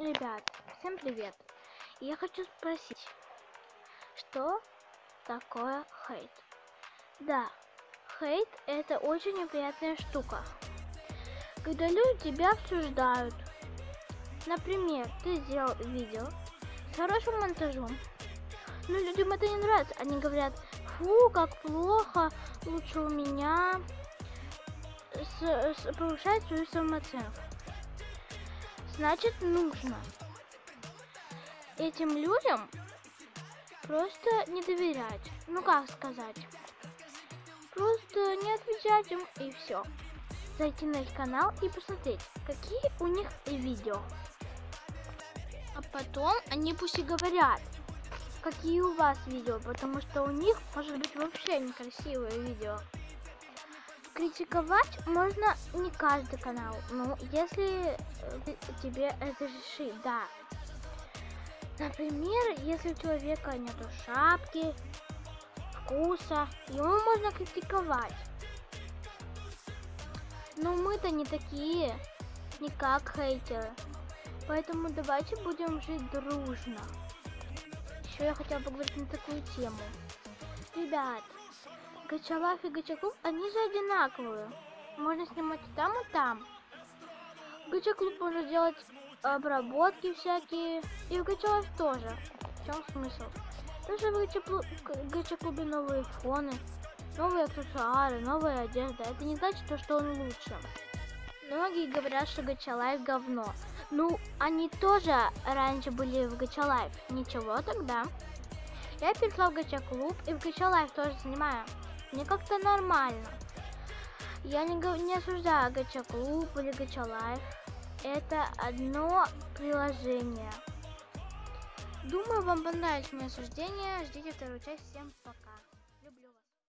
Ребят, всем привет. Я хочу спросить, что такое хейт? Да, хейт это очень неприятная штука. Когда люди тебя обсуждают. Например, ты сделал видео с хорошим монтажом. Но людям это не нравится. Они говорят, фу, как плохо, лучше у меня. С, с, повышать свою самооценку. Значит, нужно этим людям просто не доверять. Ну как сказать? Просто не отвечать им и все. Зайти на их канал и посмотреть, какие у них видео. А потом они пусть и говорят, какие у вас видео, потому что у них может быть вообще некрасивые видео. Критиковать можно не каждый канал, ну если э, тебе это решить, да. Например, если у человека нету шапки, вкуса, ему можно критиковать. Но мы-то не такие, не как хейтеры. Поэтому давайте будем жить дружно. Еще я хотела поговорить на такую тему. Ребят, Гачалав и Гачаклуб, они же одинаковые. Можно снимать и там, и там. Гачаклуб можно делать обработки всякие. И в Гачалав тоже. В чем смысл? Даже в Гачаклубе новые фоны, новые аксессуары, новая одежда. Это не значит, что он лучше. Многие говорят, что Гачалайф говно. Ну, они тоже раньше были в Гачалайф. Ничего тогда. Я перешла в Gacha Club и в Gacha Life тоже снимаю. Мне как-то нормально. Я не, не осуждаю Gacha Club или Gacha Life. Это одно приложение. Думаю, вам понравилось мое осуждение. Ждите вторую часть. Всем пока.